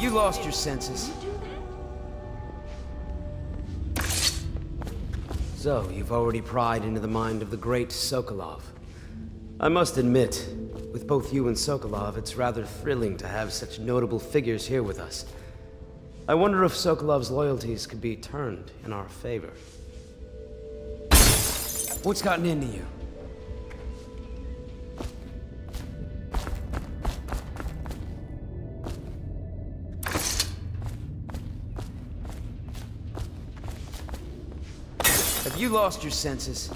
You lost your senses? So, you've already pried into the mind of the great Sokolov. I must admit, with both you and Sokolov, it's rather thrilling to have such notable figures here with us. I wonder if Sokolov's loyalties could be turned in our favor. What's gotten into you? Have you lost your senses?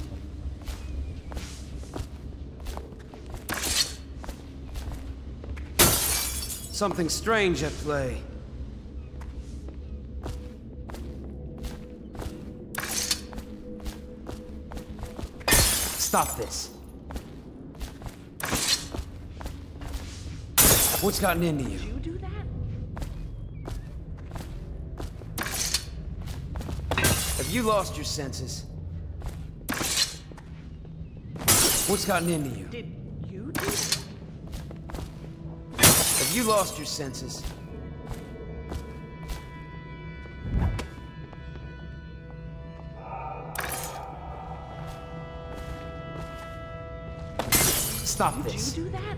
Something strange at play. Stop this. What's gotten into you? Did you do that? Have you lost your senses? What's gotten into you? Did you do that? Have you lost your senses? Stop Did this. you do that?